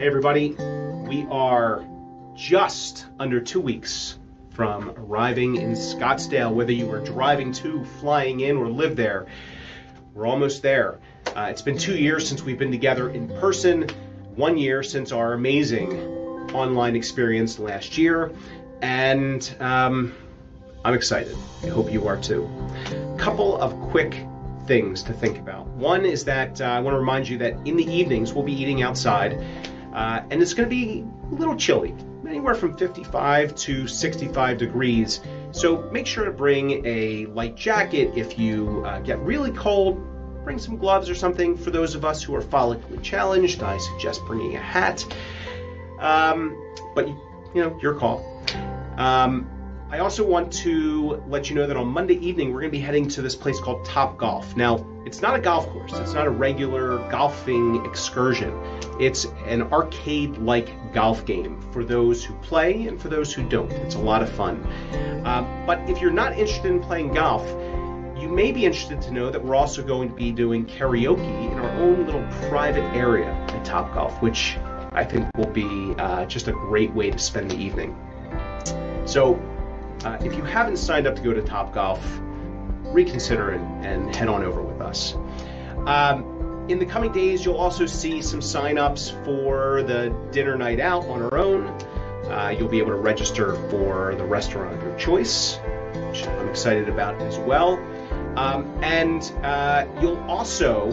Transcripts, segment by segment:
Hey, everybody. We are just under two weeks from arriving in Scottsdale. Whether you were driving to, flying in, or live there, we're almost there. Uh, it's been two years since we've been together in person, one year since our amazing online experience last year, and um, I'm excited. I hope you are too. Couple of quick things to think about. One is that uh, I want to remind you that in the evenings we'll be eating outside, uh, and it's going to be a little chilly, anywhere from 55 to 65 degrees. So make sure to bring a light jacket. If you uh, get really cold, bring some gloves or something. For those of us who are follically challenged, I suggest bringing a hat. Um, but you know, your call. Um, I also want to let you know that on Monday evening we're going to be heading to this place called Top Golf. Now, it's not a golf course. It's not a regular golfing excursion. It's an arcade-like golf game for those who play and for those who don't. It's a lot of fun. Uh, but if you're not interested in playing golf, you may be interested to know that we're also going to be doing karaoke in our own little private area at Top Golf, which I think will be uh, just a great way to spend the evening. So uh, if you haven't signed up to go to Top Golf, reconsider and, and head on over with us. Um, in the coming days, you'll also see some sign-ups for the dinner night out on our own. Uh, you'll be able to register for the restaurant of your choice, which I'm excited about as well. Um, and uh, you'll also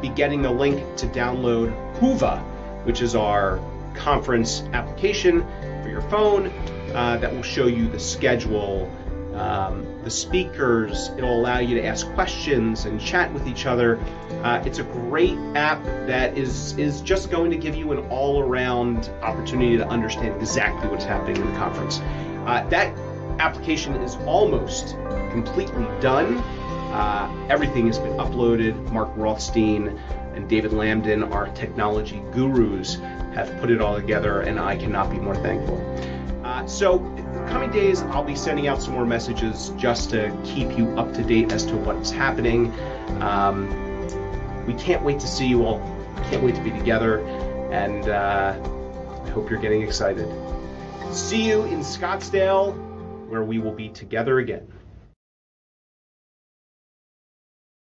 be getting the link to download Whova, which is our conference application for your phone uh, that will show you the schedule, um, the speakers. It'll allow you to ask questions and chat with each other. Uh, it's a great app that is is just going to give you an all-around opportunity to understand exactly what's happening in the conference. Uh, that application is almost completely done. Uh, everything has been uploaded. Mark Rothstein and David Lambden, are technology gurus, have put it all together, and I cannot be more thankful. Uh, so, coming days, I'll be sending out some more messages just to keep you up to date as to what's happening. Um, we can't wait to see you all. Can't wait to be together, and uh, I hope you're getting excited. See you in Scottsdale, where we will be together again.